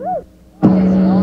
Time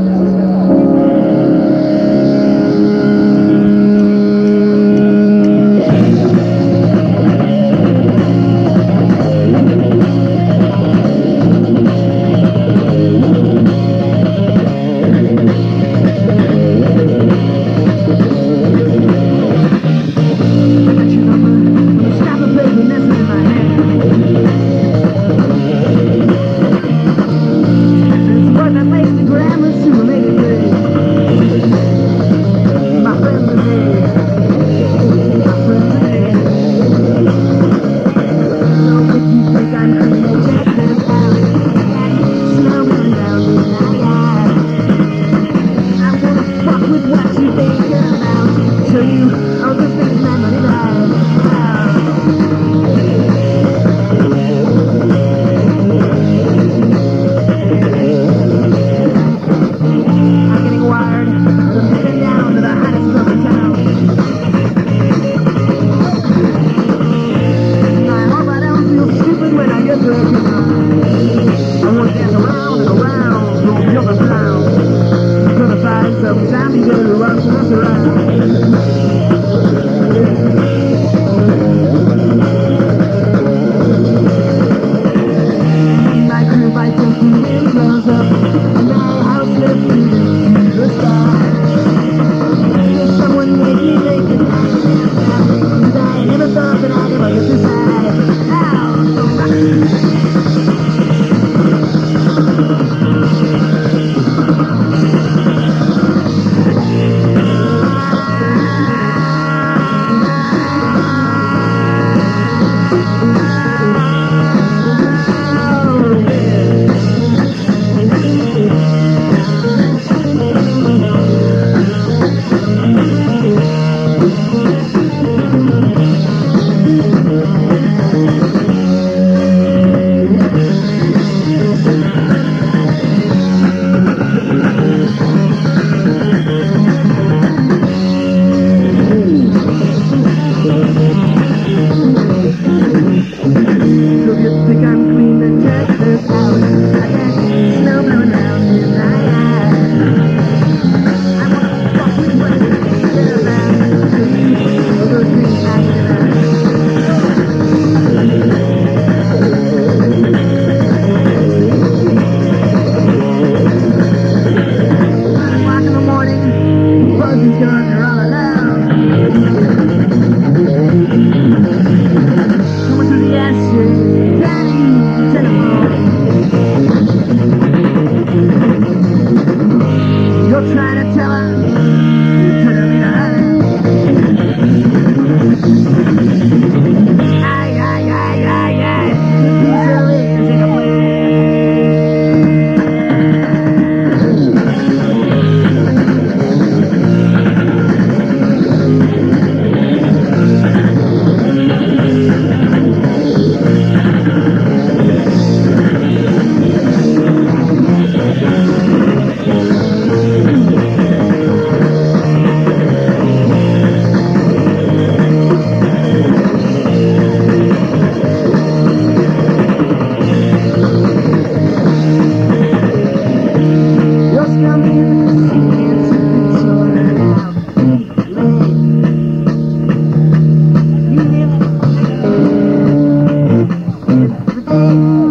Oh.